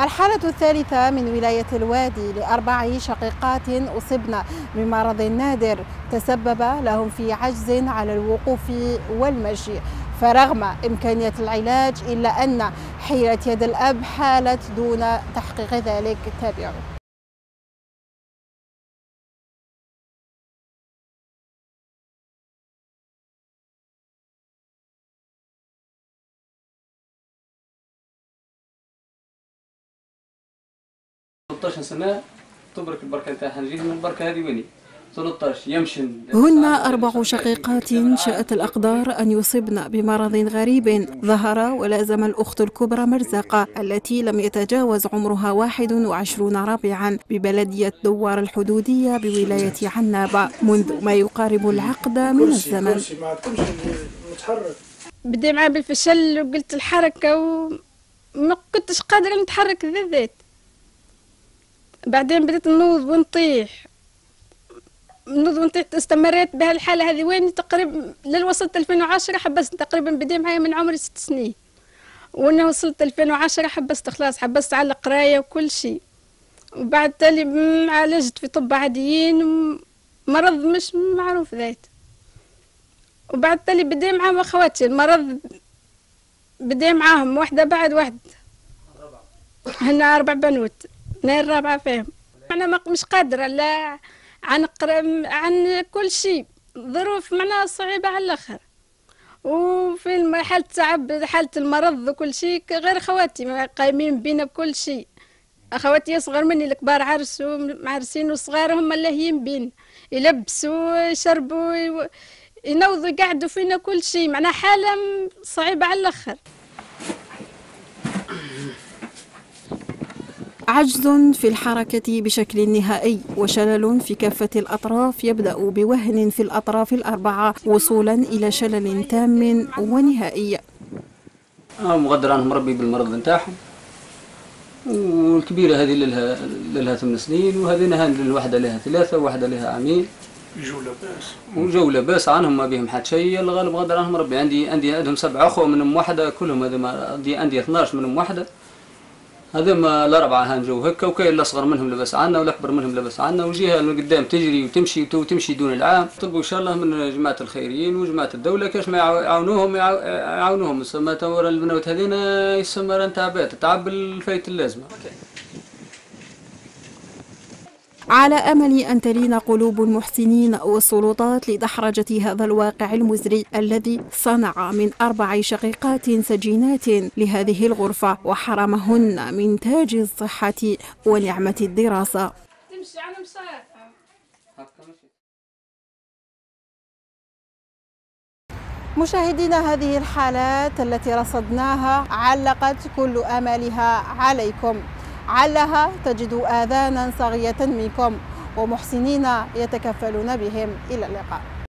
الحالة الثالثة من ولاية الوادي لأربع شقيقات أصبن بمرض نادر تسبب لهم في عجز على الوقوف والمشي. فرغم إمكانية العلاج إلا أن حيلة يد الأب حالت دون تحقيق ذلك. تابعوا. سنة تبرك البركة نتاعها نجي من البركة هذه ويني؟ 13 يمشن هن أربع شقيقات شاءت الأقدار أن يصبن بمرض غريب ظهر ولازم الأخت الكبرى مرزقة التي لم يتجاوز عمرها 21 رابعا ببلدية دوار الحدودية بولاية عنابة منذ ما يقارب العقد من الزمن. بدي معاه بالفشل وقلت الحركة وما كنتش قادرة نتحرك ذات بعدين بديت نوض ونطيح. نوض ونطيح استمريت بهالحالة هذه. وين تقريبا للوصلت 2010 حبست تقريبا بدي معايا من عمري ست سنين. وأنا وصلت 2010 حبست خلاص حبست على القراية وكل شيء. وبعد تالي عالجت في طب عاديين مرض مش معروف ذات وبعد تالي بدي مع أخواتي المرض بدي معاهم واحدة بعد واحدة هن أربع بنوت. أنا الرابعة فيهم أنا مش قادرة لا عن عن كل شيء. ظروف معناها صعيبة على الآخر. وفي حالة تعب حالة المرض وكل شيء غير خواتي قايمين بينا بكل شيء. أخواتي أصغر مني الكبار عرسوا معرسين وصغار هم اللي بين يلبسوا يشربوا ينوضوا يقعدوا فينا كل شيء. معناها حالة صعيبة على الآخر. عجز في الحركة بشكل نهائي وشلل في كافة الأطراف يبدأ بوهن في الأطراف الأربعة وصولا إلى شلل تام ونهائي. آه مغدر عنهم ربي بالمرض نتاعهم. والكبيرة هذه لها لها ثمان سنين وهذه نهان الواحدة لها ثلاثة وواحدة لها عامين جو لاباس وجو لاباس عنهم ما بهم حتى شيء. الغالب غدر عنهم ربي. عندي عندي عندهم سبع أخوة منهم واحدة كلهم هذا عندي عندي 12 منهم واحدة. هذوما الأربعة هانجو هكا وكاين الأصغر منهم لبس عنا والأكبر منهم لبس عنا. والجهة اللي قدام تجري وتمشي وتمشي دون العام. طلبوا إن شاء الله من جماعة الخيريين وجماعة الدولة كاش ما يعاونوهم يعاونوهم. يسمى تورا البنوت هذينا يسمى تعبات تعب الفايت اللازمة. على أمل أن تلين قلوب المحسنين والسلطات لدحرجة هذا الواقع المزري الذي صنع من أربع شقيقات سجينات لهذه الغرفة وحرمهن من تاج الصحة ونعمة الدراسة. تمشي على مشاهدينا هذه الحالات التي رصدناها علقت كل امالها عليكم. علها تجد آذانا صاغية منكم ومحسنين يتكفلون بهم. إلى اللقاء.